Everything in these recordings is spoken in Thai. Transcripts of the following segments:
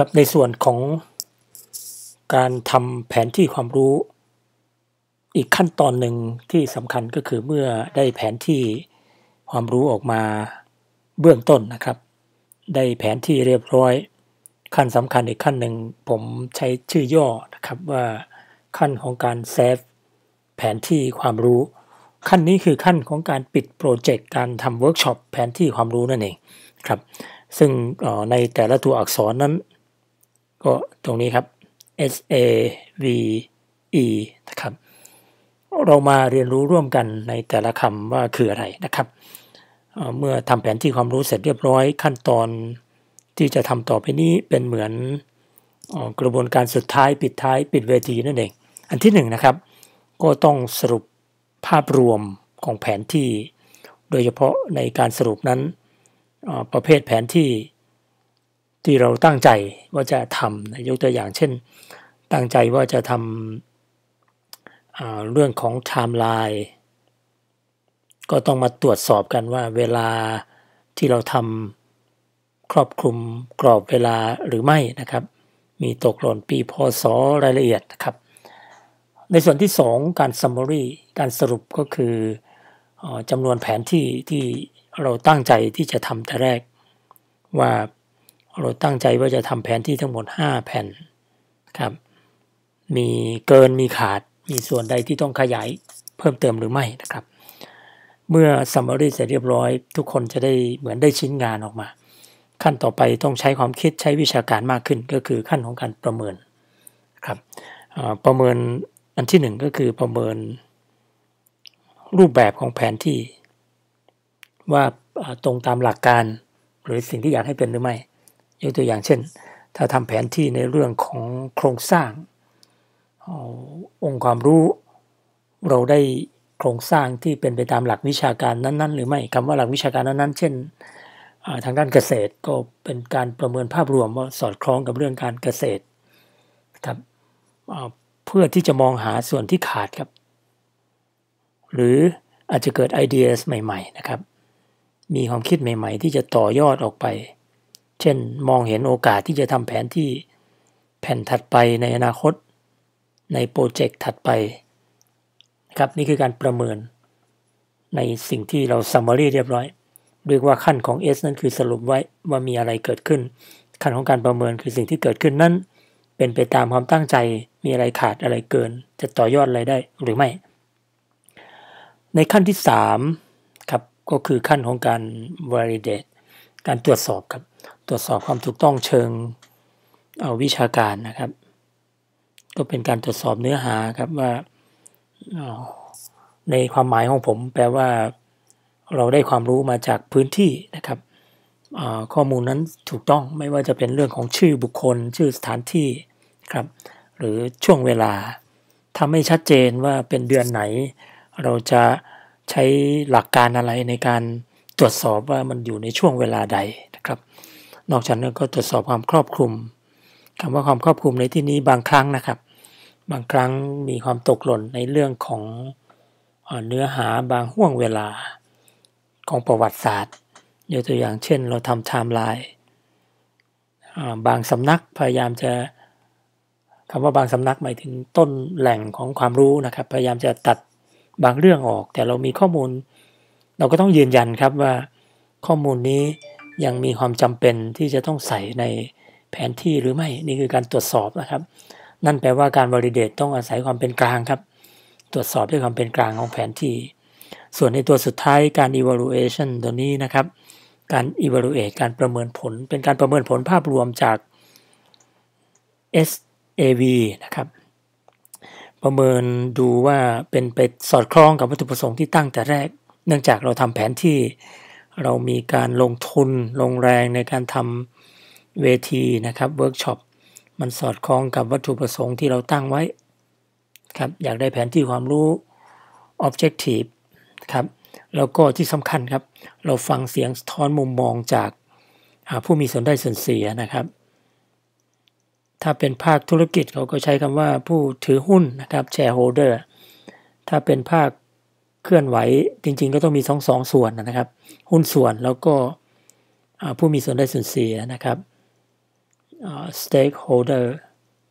ครับในส่วนของการทำแผนที่ความรู้ อีกขั้นตอนหนึ่งที่สำคัญก็คือเมื่อได้แผนที่ความรู้ออกมาเบื้องต้นนะครับ ได้แผนที่เรียบร้อย ขั้นสำคัญอีกขั้นหนึ่งผมใช้ชื่อย่อนะครับว่าขั้นของการ SAVE แผนที่ความรู้ ขั้นนี้คือขั้นของการปิดโปรเจกต์การทำเวิร์กช็อปแผนที่ความรู้นั่นเองครับซึ่งในแต่ละตัวอักษรนั้น ก็ตรงนี้ครับ S A V E นะครับ เรามาเรียนรู้ร่วมกันในแต่ละคำว่าคืออะไรนะครับ เมื่อทำแผนที่ความรู้เสร็จเรียบร้อยขั้นตอนที่จะทำต่อไปนี้เป็นเหมือนกระบวนการสุดท้ายปิดท้ายปิดเวทีนั่นเอง อันที่หนึ่งนะครับ ก็ต้องสรุปภาพรวมของแผนที่ โดยเฉพาะในการสรุปนั้นประเภทแผนที่ ที่เราตั้งใจว่าจะทำนะยกตัวอย่างเช่น ตั้งใจว่าจะทำเรื่องของไทม์ไลน์ก็ต้องมาตรวจสอบกันว่าเวลาที่เราทำครอบคลุมกรอบเวลาหรือไม่นะครับ มีตกหล่นปีพศรายละเอียดนะครับ ในส่วนที่ 2 การ summary การสรุปก็คือจำนวนแผนที่ที่เราตั้งใจที่จะทำแต่แรกว่า เราตั้งใจว่าจะทำแผนที่ทั้งหมด 5 แผ่นครับ มีเกินมีขาดมีส่วนใดที่ต้องขยายเพิ่มเติมหรือไม่นะครับ เมื่อ summary เสร็จเรียบร้อย ทุกคนจะได้เหมือนได้ชิ้นงานออกมา ขั้นต่อไปต้องใช้ความคิดใช้วิชาการมากขึ้นก็คือขั้นของการประเมินครับประเมินอันที่หนึ่งก็คือประเมินรูปแบบของแผนที่ ว่าตรงตามหลักการ หรือสิ่งที่อยากให้เป็นหรือไม่ ยกตัวอย่างเช่น ถ้าทำแผนที่ในเรื่องของโครงสร้างองค์ความรู้เราได้โครงสร้างที่เป็นไปตามหลักวิชาการนั้น ๆ หรือไม่คำว่าหลักวิชาการนั้นๆ เช่นทางด้านเกษตรก็เป็นการประเมินภาพรวมว่าสอดคล้องกับเรื่องการเกษตรครับเพื่อที่จะมองหาส่วนที่ขาดครับ หรืออาจจะเกิดไอเดียใหม่ ๆ นะครับ มีความคิดใหม่ ๆ ที่จะต่อยอดออกไป เช่น มองเห็นโอกาสที่จะทำแผนที่แผ่นถัดไปในอนาคต ในโปรเจกต์ถัดไปครับนี่คือการประเมิน ในสิ่งที่เรา summary เรียบร้อย เรียกว่าขั้นของ S นั่นคือสรุปไว้ว่ามีอะไรเกิดขึ้น ขั้นของการประเมินคือสิ่งที่เกิดขึ้นนั้น เป็นไปตามความตั้งใจมีอะไรขาดอะไรเกิน จะต่อยอดอะไรได้หรือไม่ ในขั้นที่3ก็คือขั้นของการ validate การตรวจสอบครับ ตรวจสอบความถูกต้องเชิงเอาวิชาการนะครับ ก็เป็นการตรวจสอบเนื้อหาครับว่าในความหมายของผมแปลว่าเราได้ความรู้มาจากพื้นที่นะครับข้อมูลนั้นถูกต้องไม่ว่าจะเป็นเรื่องของชื่อบุคคล ชื่อสถานที่ครับหรือช่วงเวลาถ้าไม่ชัดเจนว่าเป็นเดือนไหน เราจะใช้หลักการอะไรในการตรวจสอบว่ามันอยู่ในช่วงเวลาใดนะครับ นอกจากนั้นก็ตรวจสอบความครอบคลุมคำว่าความครอบคลุมในที่นี้บางครั้งนะครับ บางครั้งมีความตกหล่นในเรื่องของเนื้อหาบางห่วงเวลาของประวัติศาสตร์ยกตัวอย่างเช่น เราทำไทม์ไลน์บางสำนักพยายามจะคำว่าบางสำนักหมายถึงต้นแหล่งของความรู้นะครับ พยายามจะตัดบางเรื่องออก แต่เรามีข้อมูล เราก็ต้องยืนยันครับว่าข้อมูลนี้ ยังมีความจำเป็นที่จะต้องใส่ในแผนที่หรือไม่นี่คือการตรวจสอบนะครับ นั่นแปลว่าการ validate ต้องอาศัยความเป็นกลางครับ ตรวจสอบด้วยความเป็นกลางของแผนที่ ส่วนในตัวสุดท้ายการ evaluation ตัวนี้นะครับ การ evaluate การประเมินผล เป็นการประเมินผลภาพรวมจาก SAV นะครับประเมินดูว่าเป็นไปสอดคล้องกับวัตถุประสงค์ที่ตั้งแต่แรก เนื่องจากเราทำแผนที่ เรามีการลงทุนลงแรงในการทำเวทีนะครับเวิร์กช็อปมันสอดคล้องกับวัตถุประสงค์ที่เราตั้งไว้ครับอยากได้แผนที่ความรู้ objective ครับแล้วก็ที่สำคัญครับ เราฟังเสียงสะท้อนมุมมองจากผู้มีส่วนได้ส่วนเสียนะครับ ถ้าเป็นภาคธุรกิจเขาก็ใช้คำว่าผู้ถือหุ้นนะครับ shareholder ถ้าเป็นภาค เคลื่อนไหวจริง ๆ ก็ต้องมีสองสองส่วนนะครับ หุ้นส่วนแล้วก็ผู้มีส่วนได้ส่วนเสียนะครับ stakeholder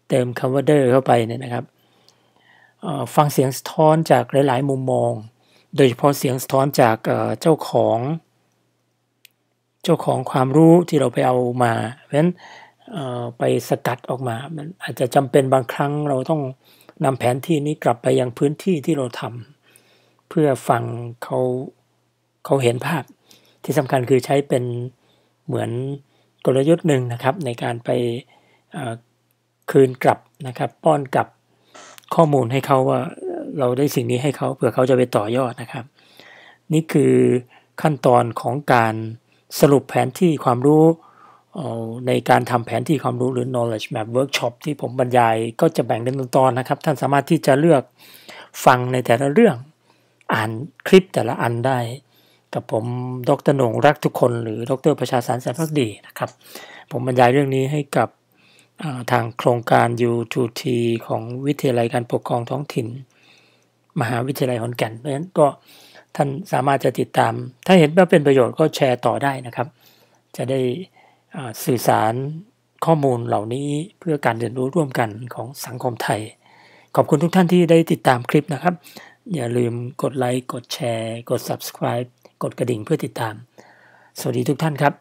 เติมคำว่า der เข้าไปเนี่ยนะครับฟังเสียงสะท้อนจากหลาย ๆ มุมมอง โดยเฉพาะเสียงสะท้อนจากเจ้าของ เจ้าของความรู้ที่เราไปเอามา เพราะฉะนั้นไปสกัดออกมา มันอาจจะจำเป็นบางครั้งเราต้องนำแผนที่นี้กลับไปยังพื้นที่ที่เราทำ เพื่อฟังเขาเขาเห็นภาพ ที่สำคัญคือใช้เป็นเหมือนกลยุทธ์หนึ่งนะครับในการไปคืนกลับนะครับ ป้อนกลับข้อมูลให้เขาว่าเราได้สิ่งนี้ให้เขาเผื่อเขาจะไปต่อยอดนะครับ นี่คือขั้นตอนของการสรุปแผนที่ความรู้ในการทำแผนที่ความรู้หรือ knowledge map workshop ที่ผมบรรยายก็จะแบ่งเป็นตอนนะครับ ท่านสามารถที่จะเลือกฟังในแต่ละเรื่อง อ่านคลิปแต่ละอันได้ กับผมดรนงรักทุกคน หรือดรประชาสารแสนพักดีนะครับ ผมบรรยายเรื่องนี้ให้กับทางโครงการ U2T ของวิทยาลัยการปกครองท้องถิ่น มหาวิทยาลัยขอนแก่นเพราะฉะนั้นก็ท่านสามารถจะติดตาม ถ้าเห็นว่าเป็นประโยชน์ก็แชร์ต่อได้นะครับ จะได้สื่อสารข้อมูลเหล่านี้เพื่อการเรียนรู้ร่วมกันของสังคมไทย ขอบคุณทุกท่านที่ได้ติดตามคลิปนะครับ อย่าลืมกดไลค์ กดแชร์ กด subscribe กดกระดิ่งเพื่อติดตาม สวัสดีทุกท่านครับ